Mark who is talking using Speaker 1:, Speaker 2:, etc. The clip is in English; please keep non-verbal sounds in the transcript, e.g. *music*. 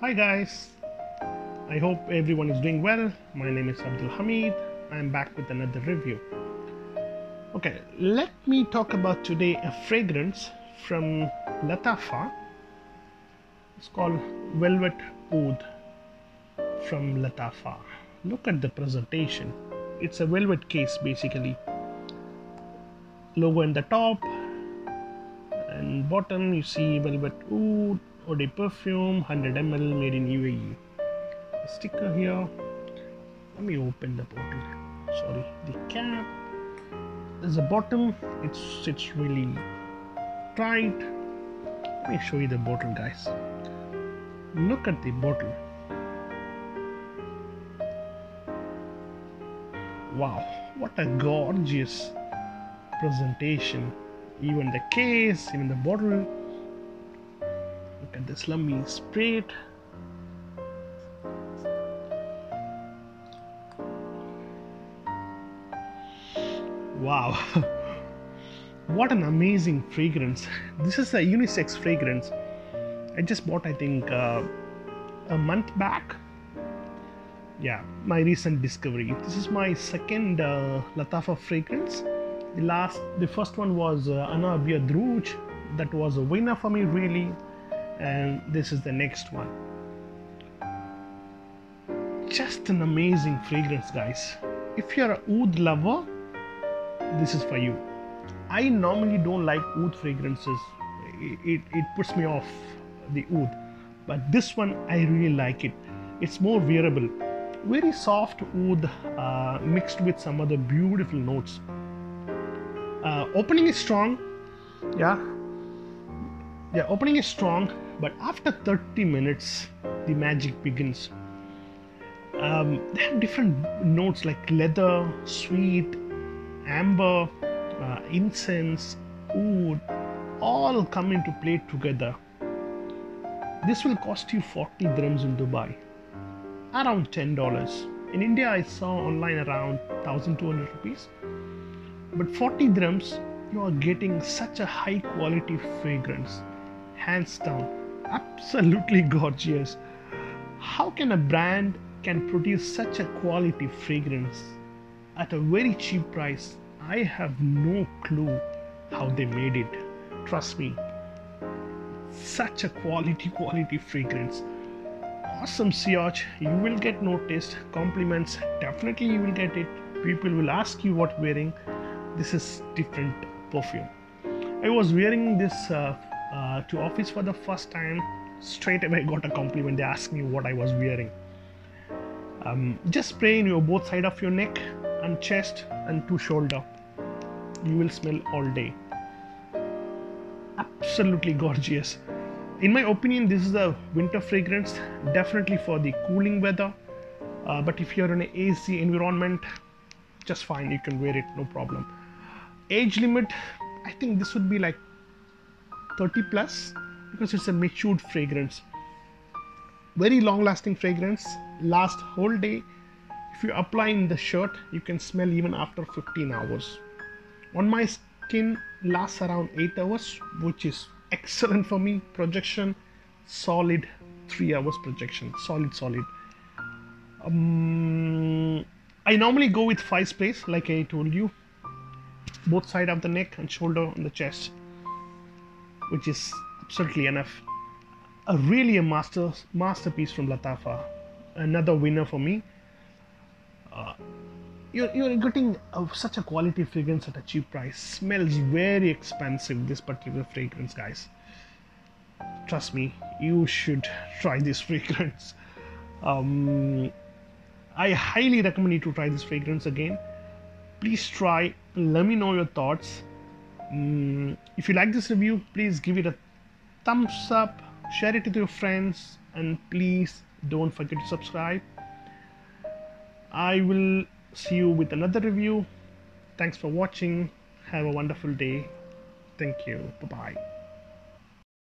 Speaker 1: Hi guys, I hope everyone is doing well. My name is Abdul Hameed. I'm back with another review. Okay, let me talk about today a fragrance from Lattafa. It's called Velvet Oud from Lattafa. Look at the presentation. It's a velvet case basically. Logo in the top bottom you see Velvet Oud Eau de Perfume 100 ml made in UAE. A sticker here. Let me open the bottle. Sorry, the cap. There's a bottom. It's it's really tight. Let me show you the bottle, guys. Look at the bottle. Wow, what a gorgeous presentation. Even the case, even the bottle Look at this lummy sprayed. Wow, *laughs* what an amazing fragrance! This is a unisex fragrance. I just bought, I think, uh, a month back. Yeah, my recent discovery. This is my second uh, Lattafa fragrance. The last, the first one was uh, Ana Abiyedh Rouge. That was a winner for me, really. And this is the next one. Just an amazing fragrance guys. If you're a oud lover this is for you. I normally don't like oud fragrances. It, it, it puts me off the oud. But this one i really like it. It's more wearable. Very soft oud uh, mixed with some other beautiful notes uh, opening is strong. Yeah. Yeah opening is strong but after 30 minutes the magic begins. Um, they have different notes like leather sweet amber uh, incense oud all come into play together. This will cost you 40 dirhams in dubai. Around $10 in india i saw online around 1200 rupees but 40 dirhams you are getting such a high quality fragrance hands down absolutely *laughs* gorgeous. How can a brand can produce such a quality fragrance at a very cheap price? I have no clue how they made it. Trust me. Such a quality quality fragrance. Awesome sillage, you will get noticed. Compliments, definitely you will get it. People will ask you what wearing. This is different perfume. I was wearing this uh, uh, to office for the first time straight away. Got a compliment. They asked me what i was wearing. Um, just spray in your both side of your neck and chest and to shoulder. You will smell all day. Absolutely gorgeous. In my opinion this is a winter fragrance definitely for the cooling weather. Uh, but if you're in an ac environment just fine. You can wear it no problem age limit i think this would be like 30 plus because it's a matured fragrance. Very long lasting fragrance last whole day. If you apply in the shirt you can smell even after 15 hours. On my skin lasts around 8 hours which is excellent for me. Projection solid 3 hours projection. Solid solid. Um, I normally go with five sprays like I told you both side of the neck and shoulder and the chest which is absolutely enough. A really a master masterpiece from Lattafa. Another winner for me. Uh, you're, you're getting uh, such a quality fragrance at a cheap price. Smells very expensive, this particular fragrance, guys. Trust me, you should try this *laughs* fragrance. Um, I highly recommend you to try this fragrance again. Please try. Let me know your thoughts. Mm, if you like this review, please give it a thumbs up, share it with your friends, and please don't forget to subscribe. I will see you with another review. Thanks for watching. Have a wonderful day. Thank you. Bye bye.